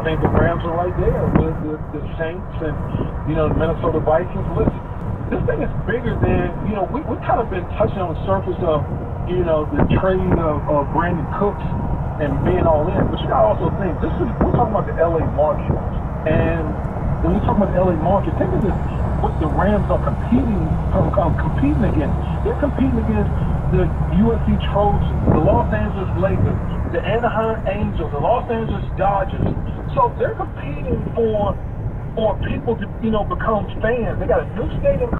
I mean, the Rams are right there with the, the Saints and, you know, the Minnesota Vikings. Listen, this thing is bigger than, you know, we, we've kind of been touching on the surface of, you know, the trade of, of Brandin Cooks and being all in. But you got to also think, this is, we're talking about the LA market. And when you talk about the LA market, think of this, what the Rams are competing, competing against. They're competing against the USC Trojans, the Los Angeles Lakers, the Anaheim Angels, the Los Angeles Dodgers. So they're competing for for people to, you know, become fans. They got a new stadium